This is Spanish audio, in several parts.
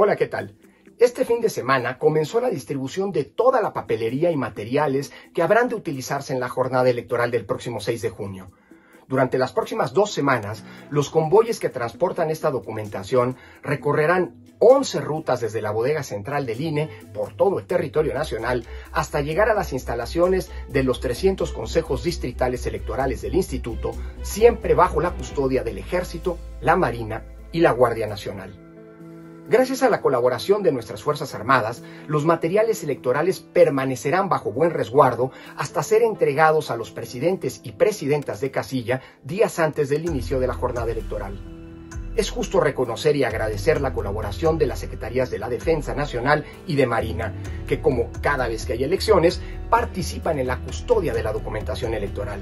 Hola, ¿qué tal? Este fin de semana comenzó la distribución de toda la papelería y materiales que habrán de utilizarse en la jornada electoral del próximo 6 de junio. Durante las próximas dos semanas, los convoyes que transportan esta documentación recorrerán 11 rutas desde la bodega central del INE por todo el territorio nacional hasta llegar a las instalaciones de los 300 consejos distritales electorales del instituto, siempre bajo la custodia del Ejército, la Marina y la Guardia Nacional. Gracias a la colaboración de nuestras Fuerzas Armadas, los materiales electorales permanecerán bajo buen resguardo hasta ser entregados a los presidentes y presidentas de casilla días antes del inicio de la jornada electoral. Es justo reconocer y agradecer la colaboración de las Secretarías de la Defensa Nacional y de Marina, que como cada vez que hay elecciones, participan en la custodia de la documentación electoral.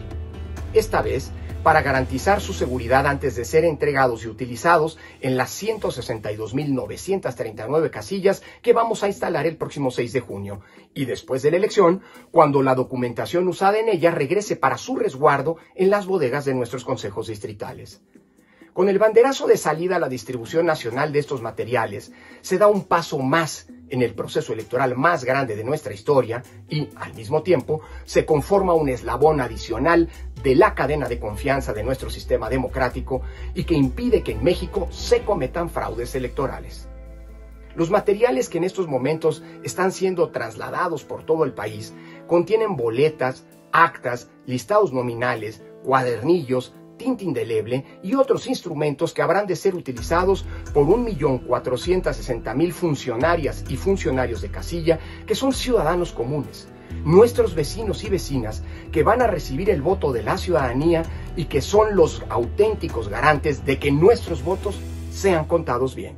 Esta vez, para garantizar su seguridad antes de ser entregados y utilizados en las 162.939 casillas que vamos a instalar el próximo 6 de junio y después de la elección, cuando la documentación usada en ella regrese para su resguardo en las bodegas de nuestros consejos distritales. Con el banderazo de salida a la distribución nacional de estos materiales, se da un paso más en el proceso electoral más grande de nuestra historia y, al mismo tiempo, se conforma un eslabón adicional de la cadena de confianza de nuestro sistema democrático y que impide que en México se cometan fraudes electorales. Los materiales que en estos momentos están siendo trasladados por todo el país contienen boletas, actas, listados nominales, cuadernillos, tinta indeleble y otros instrumentos que habrán de ser utilizados por 1.460.000 funcionarias y funcionarios de casilla que son ciudadanos comunes, nuestros vecinos y vecinas que van a recibir el voto de la ciudadanía y que son los auténticos garantes de que nuestros votos sean contados bien.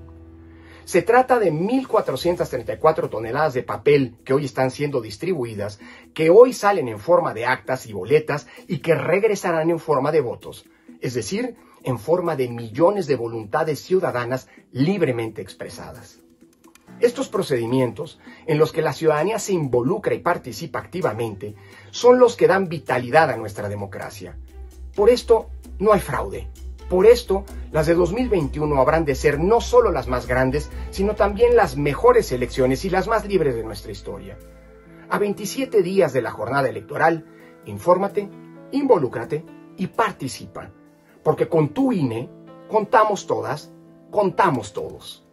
Se trata de 1.434 toneladas de papel que hoy están siendo distribuidas, que hoy salen en forma de actas y boletas y que regresarán en forma de votos, es decir, en forma de millones de voluntades ciudadanas libremente expresadas. Estos procedimientos, en los que la ciudadanía se involucra y participa activamente, son los que dan vitalidad a nuestra democracia. Por esto, no hay fraude, por esto, las de 2021 habrán de ser no solo las más grandes, sino también las mejores elecciones y las más libres de nuestra historia. A 27 días de la jornada electoral, infórmate, involúcrate y participa, porque con tu INE contamos todas, contamos todos.